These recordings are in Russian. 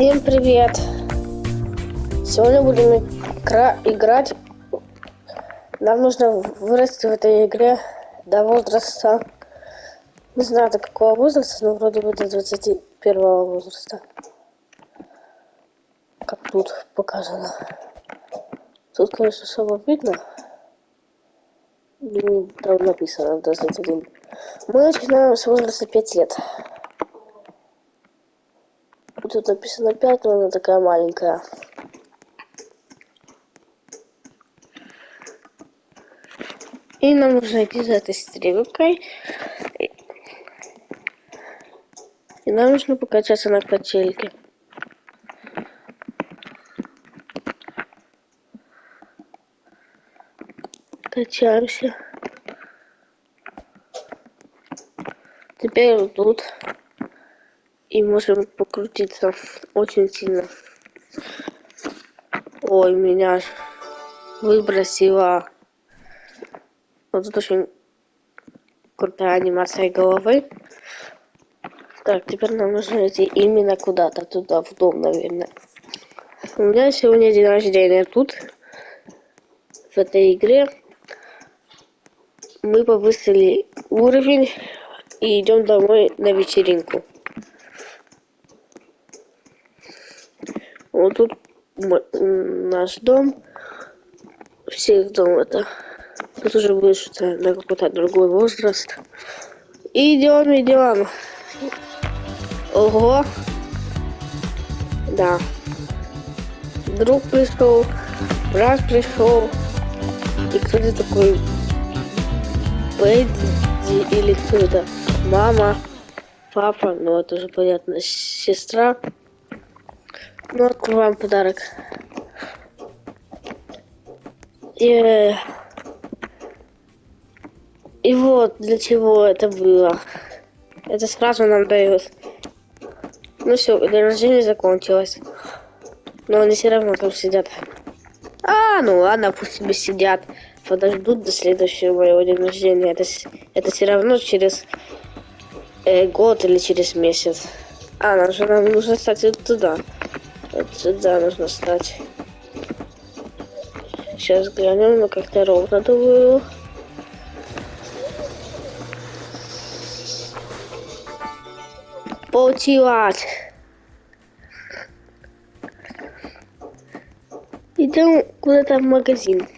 Всем привет! Сегодня будем игра- играть. Нам нужно вырасти в этой игре до возраста. Не знаю до какого возраста, но вроде бы до 21 возраста. Как тут показано. Тут, конечно, особо видно. Ну, Там написано 21. Мы начинаем с возраста 5 лет. Тут написано 5, но она такая маленькая. И нам нужно идти за этой стрелкой. И нам нужно покачаться на качельке. Качаемся. Теперь вот тут. И можем покрутиться очень сильно. Ой, меня выбросило. Вот тут очень крутая анимация головы. Так, теперь нам нужно идти именно куда-то, туда, в дом, наверное. У меня сегодня день рождения тут, в этой игре. Мы повысили уровень и идем домой на вечеринку. Вот тут наш дом. Всех дом это. Тут уже будет на какой-то другой возраст. Идем, идем. Ого. Да. Друг пришел, брат пришел. И кто-то такой Бэдди или кто это? Мама, папа, ну это уже понятно, сестра. Ну, открываем подарок. И, и вот для чего это было. Это сразу нам дает. Ну все, день рождения закончилось. Но они все равно там сидят. А, ну ладно, пусть себе сидят. Подождут до следующего моего дня рождения. Это, это все равно через э, год или через месяц. А, нам же нам нужно вот туда. Вот сюда нужно стать. Сейчас глянем, но как-то ровно думаю. Получилось. Идем куда-то в магазин.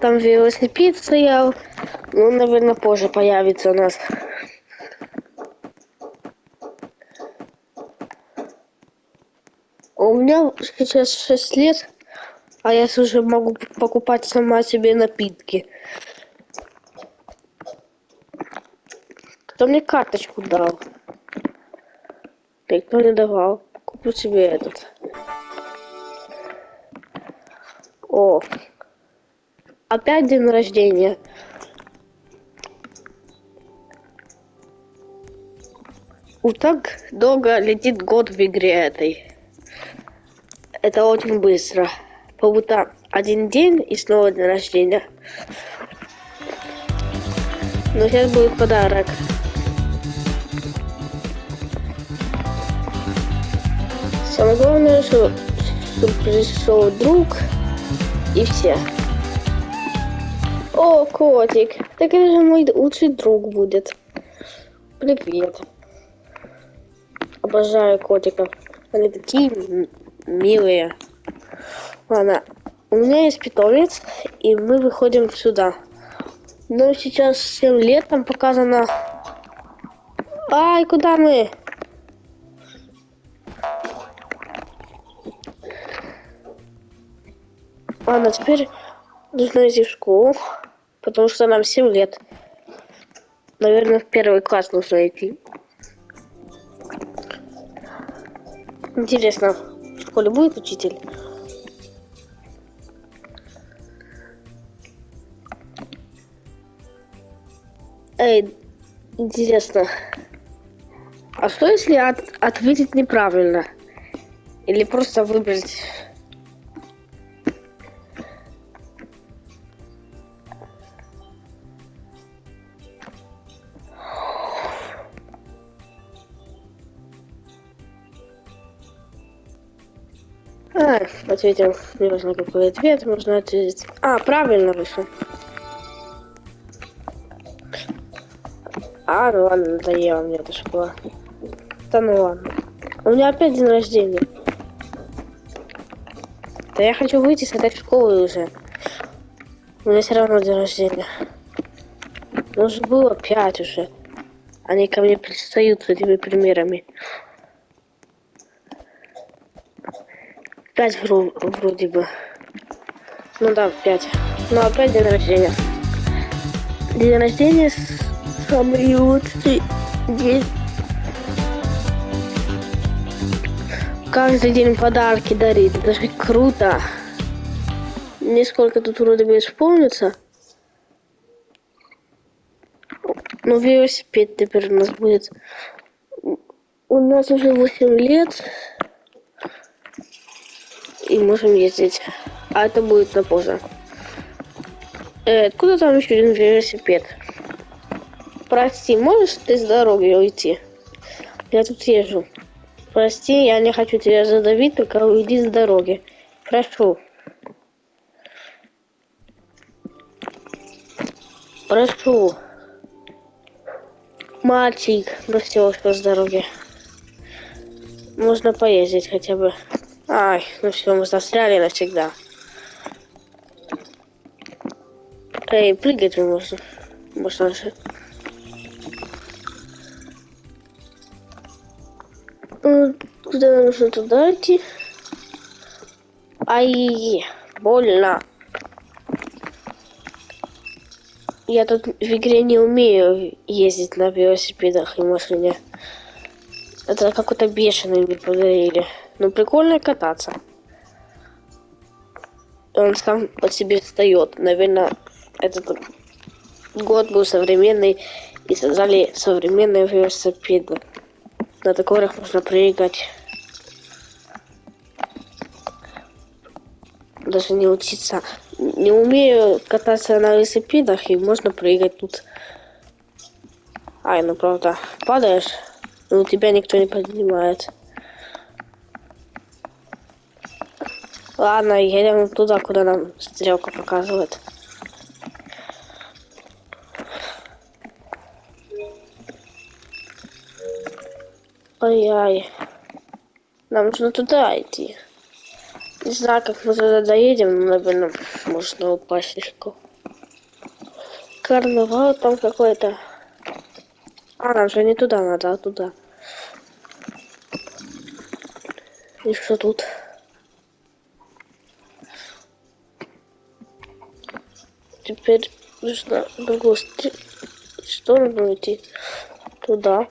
Там велосипед стоял. Ну, наверное, позже появится у нас. У меня сейчас 6 лет, а я уже могу покупать сама себе напитки. Кто мне карточку дал? Никто не давал. Куплю себе этот. О, опять день рождения. Вот так долго летит год в игре этой. Это очень быстро. Как будто один день и снова день рождения. Но сейчас будет подарок. Самое главное, что, что пришел друг и все. О, котик, так это же мой лучший друг будет. Привет. Обожаю котиков. Они такие милые. Ладно, у меня есть питомец, и мы выходим сюда. Но сейчас 7 лет показано. Ай, куда мы? Ладно, теперь нужно идти в школу, потому что нам 7 лет. Наверное, в первый класс нужно идти. Интересно, школе будет учитель? Эй, интересно. А что если от- ответить неправильно? Или просто выбрать ответил. Не важно какой ответ, можно ответить. А, правильно вышло. А, ну ладно, надоело мне эта школа. Да ну ладно. У меня опять день рождения. Да я хочу выйти с этой школы уже. У меня все равно день рождения. Ну уже было пять уже. Они ко мне пристают с этими примерами. Пять вру, вроде бы. Ну да, пять. Ну опять день рождения. День рождения самый лучший день. Каждый день подарки дарит. Это же круто. Мне сколько тут вроде бы исполнится. Ну, велосипед теперь у нас будет. У нас уже 8 лет. И можем ездить. А это будет на позже. Э, откуда там еще один велосипед? Прости, можешь ты с дороги уйти? Я тут езжу. Прости, я не хочу тебя задавить, только уйди с дороги. Прошу. Прошу. Мальчик, ну все, с дороги. Можно поездить хотя бы. Ай, ну все, мы застряли навсегда. Эй, прыгать можно. Можно же. Куда нам нужно туда идти? Ай, больно. Я тут в игре не умею ездить на велосипедах и машине. Это какой-то бешеный мне подарили. Ну, прикольно кататься. Он сам по себе встает. Наверное, этот год был современный и создали современные велосипеды, на которых можно прыгать. Даже не учиться не умею кататься на велосипедах, и можно прыгать тут. Ай, ну правда, падаешь, но тебя никто не поднимает. Ладно, едем туда, куда нам стрелка показывает. Ай-яй. Нам нужно туда идти. Не знаю, как мы туда доедем, но, наверное, можно упасть легко. Карнавал там какой-то. А, нам же не туда надо, а туда. И что тут? Теперь нужно в другую сторону идти. Туда.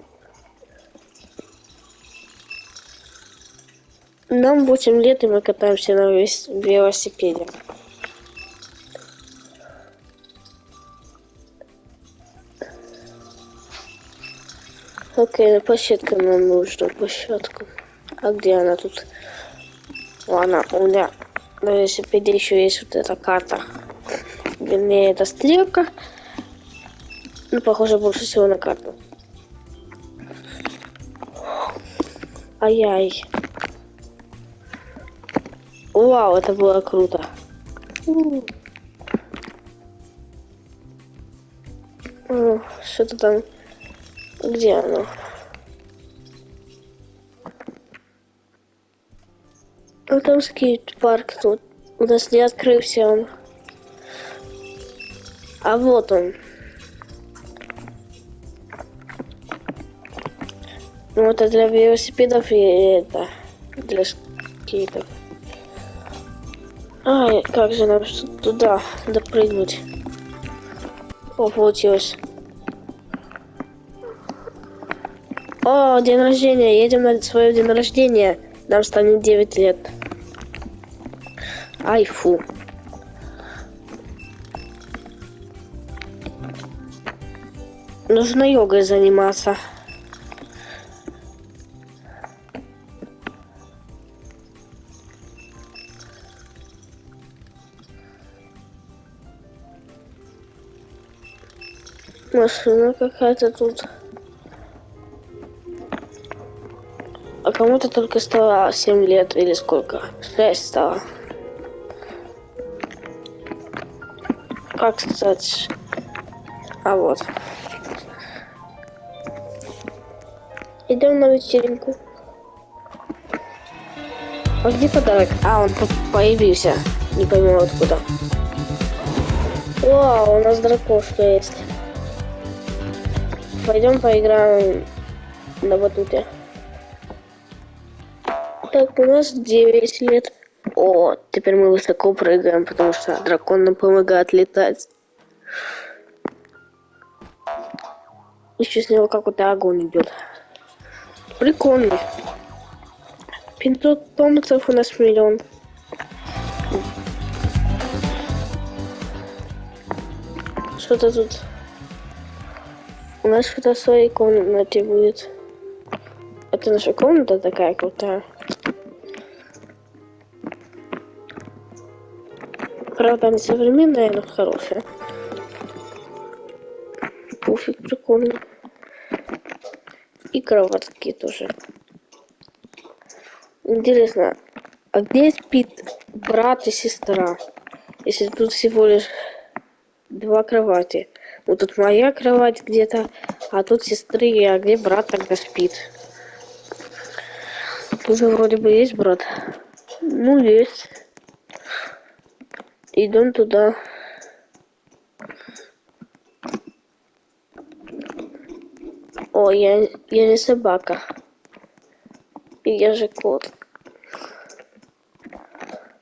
Нам 8 лет, и мы катаемся на велосипеде. Окей, на площадку нам нужно, площадку. А где она тут? Ладно, у меня на велосипеде еще есть вот эта карта. Вернее, это стрелка. Ну, похоже, больше всего на карту. Ай-яй. Вау, это было круто. Что-то там... Где оно? Ну там скейт-парк тут. У нас не открылся он. А вот он. Ну это для велосипедов и это для скейтов. Ай, как же нам туда допрыгнуть? О, получилось. О, день рождения. Едем на свое день рождения. Нам станет 9 лет. Ай, фу. Нужно йогой заниматься. Машина какая-то тут. А кому-то только стало 7 лет или сколько? 6 стало. Как сказать? А вот. Идем на вечеринку. А где подарок? А, он по- появился. Не пойму откуда. Вау, у нас дракошка есть. Пойдем поиграем на батуте. Так, у нас 9 лет. О, теперь мы высоко прыгаем, потому что дракон нам помогает летать. Еще с него какой-то огонь идет. Прикольно. Питомцев у нас миллион. Что-то тут. У нас что-то в своей комнате будет. Это наша комната такая крутая. Правда, не современная, но хорошая. Пуфик прикольно. И кроватки тоже. Интересно, а где спит брат и сестра? Если тут всего лишь два кровати. Вот тут моя кровать где-то, а тут сестры, а где брат тогда спит? Тут вроде бы есть брат. Ну, есть. Идем туда. О, я, я не собака. Я же кот.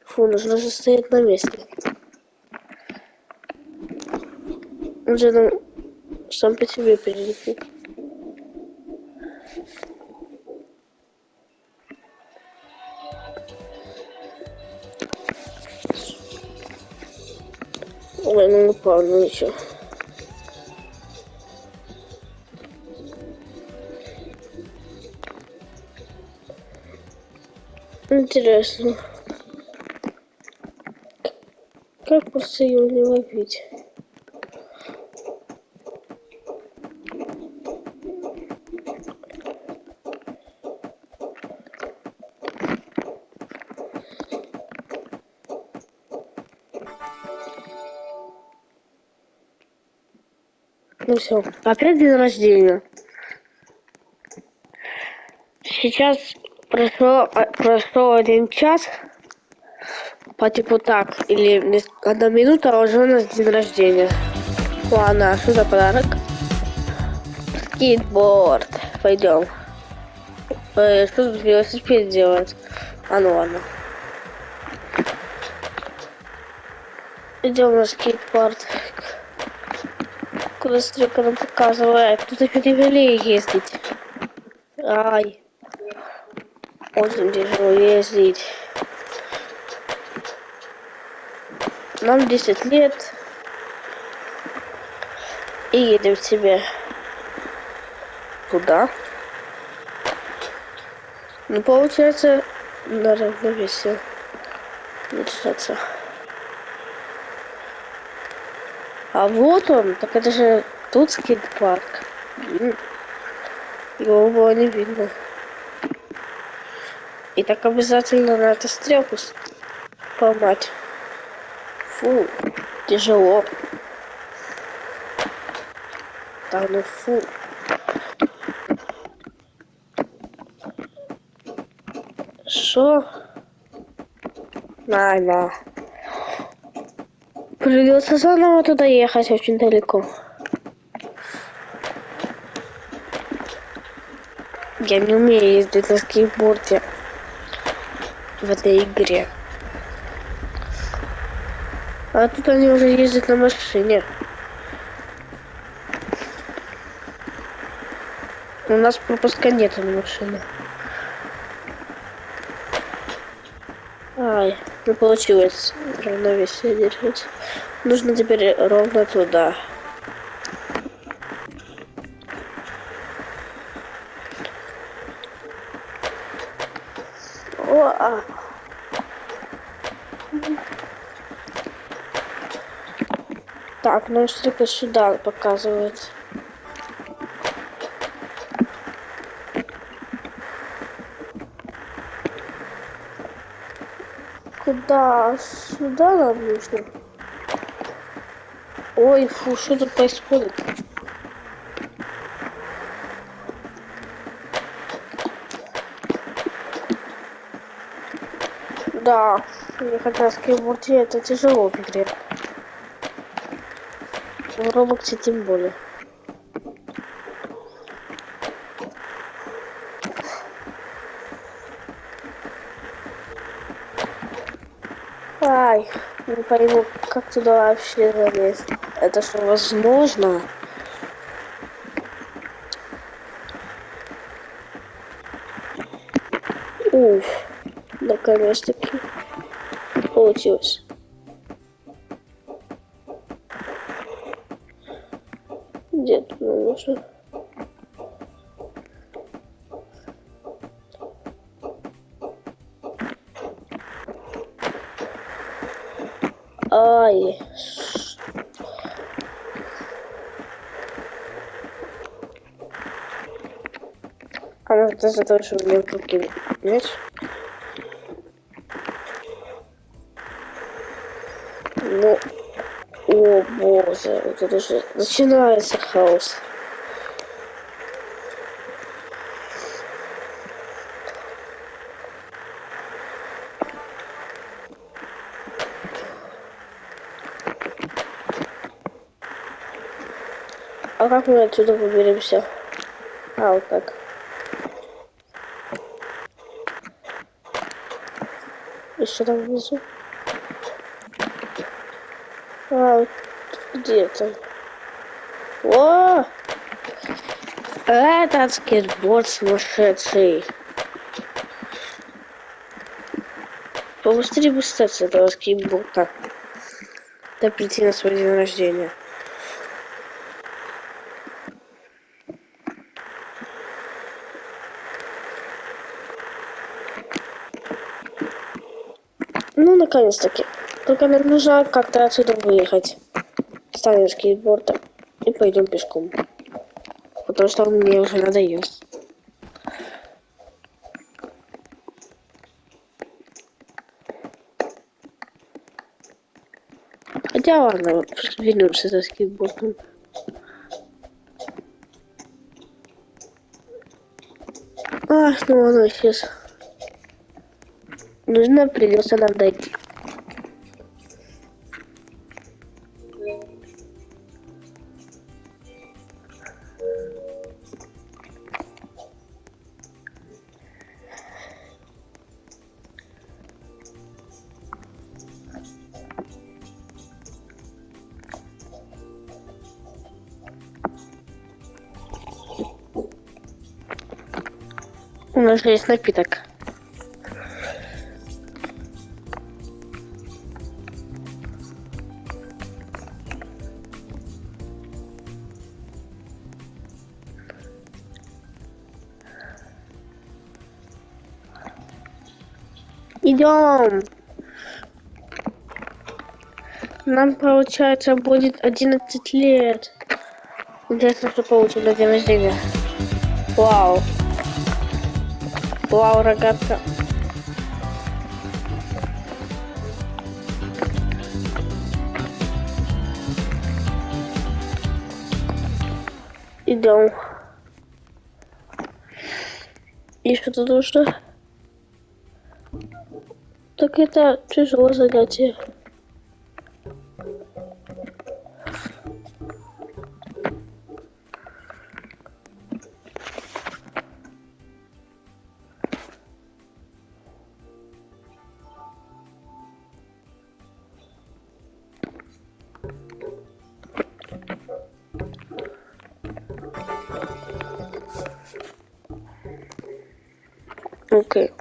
Фу, нужно же стоять на месте. Он же нам сам по себе перелетит. Ой, ну упал, ну ничего. Интересно. Как просто ее не ловить? Ну все, опять день рождения. Сейчас прошло, прошел один час, по типу так, или одна минута, а уже у нас день рождения. Ладно, а что за подарок? Скейтборд. Пойдем. Э, что тут велосипед делать? А ну ладно. Идем на скейтборд. Куда стрелка нам показывает? Тут еще тяжелее ездить. Ай. Очень тяжело ездить. Нам 10 лет. И едем себе. Куда? Ну, получается, на равновесие держаться. А вот он, так это же тут скейт-парк. Его было не видно. И так обязательно надо стрелку поймать. Фу, тяжело. Да ну фу. Шо? На, на. Придется заново туда ехать очень далеко. Я не умею ездить на скейтборде в этой игре. А тут они уже ездят на машине. У нас пропуска нету на машине. Ай, не получилось равновесие держать. Нужно теперь ровно туда. Так, ну, нам только сюда показывает. Куда? Сюда нам нужно? Ой, фу, что тут происходит? Да ехать на скейтборде это тяжело в игре. В Роблоксе тем более. Ай, не пойму, как туда вообще залезть. Это что, возможно? Уф, наконец-таки получилось. Где тут нам нужно? Ай. А может даже меня в руке мяч? Ну, о боже, вот уже начинается хаос. А как мы отсюда выберемся? А, вот так. Еще там внизу. А, где там? О! Этот скейтборд сумасшедший. Побыстрее бы стать с этого скейтборда. Да прийти на свой день рождения. Ну, наконец-таки. Только нам нужно как-то отсюда выехать. Ставим скейтборд и пойдем пешком. Потому что он мне уже надоест. Хотя ладно, вернемся за скейтбордом. Ах, ну оно сейчас. Нужно придется нам дойти. Же есть напиток. Идем. Нам, получается, будет 11 лет. Интересно, что получим на день рождения. Вау. Вау, рогатка. Идем. И что-то нужно. Так это тяжелое занятие. Окей.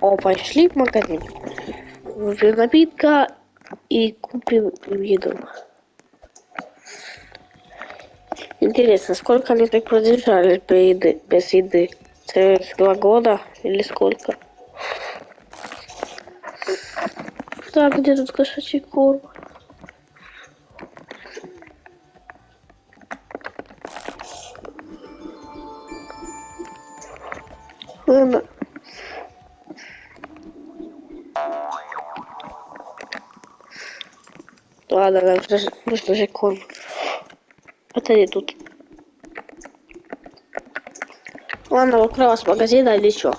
О, пошли в магазин. Выпьем напитка и купим еду. Интересно, сколько они так продержались без еды? Без еды? Целых два года или сколько? Так, где тут кошачий корм? Ладно. Ладно, да, просто же корм. Отойди тут. Ладно, украла с магазина или что?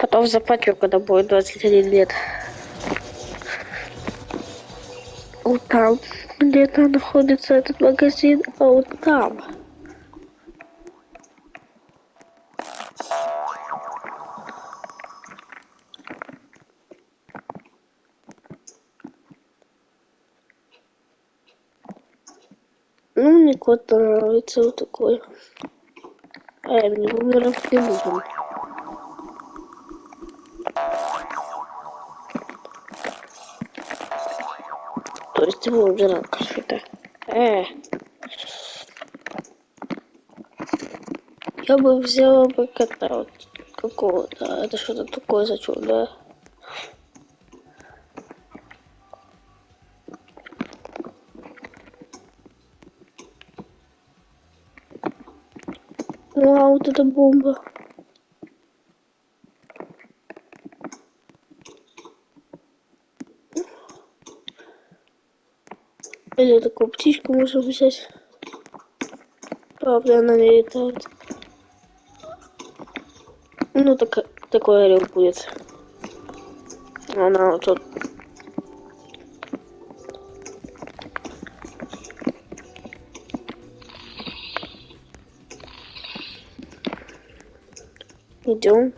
Потом заплачу, когда будет 21 лет. Вот там где-то находится этот магазин, а вот там. Ну, мне кот нравится вот такой. А я мне бумеранг не нужен. То есть его бумеранг что-то. Э. Я бы взяла бы кота вот какого-то. Это что-то такое зачем, да? Вау, вот это бомба. Или такую птичку можно взять. Правда, она летает. Ну, так, такой орел будет. Она вот тут. Идем.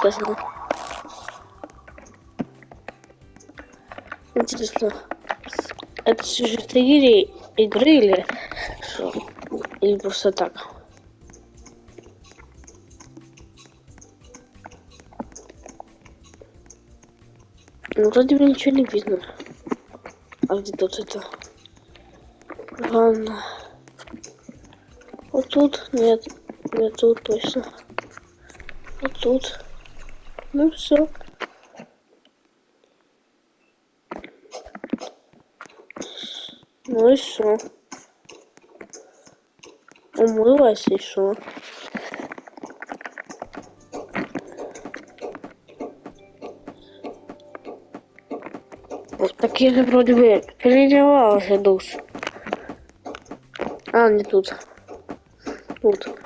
Сказано. Интересно, это сюжетные игры или что? Или просто так? Ну, вроде бы ничего не видно. А где тут это? Ладно. Вот тут нет. Нет, тут точно. Вот тут. Ну все. Ну и все. Умылась и что? Вот так я же вроде бы переодевала уже душ. А, не тут. Тут.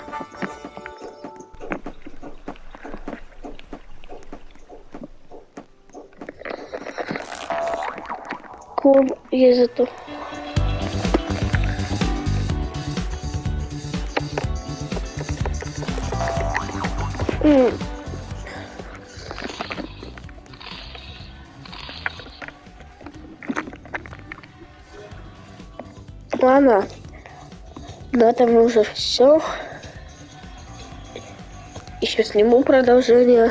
Зато. М. Ладно. На этом уже все. Еще сниму продолжение.